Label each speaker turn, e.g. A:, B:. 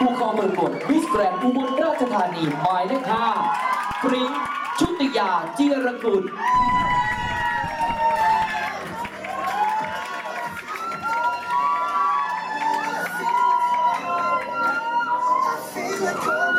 A: ผู้เข้าประกวดมิสแกรนด์อุบลราชธานีหมายเลขห้าฟริงชุติยาเจียรกุลเ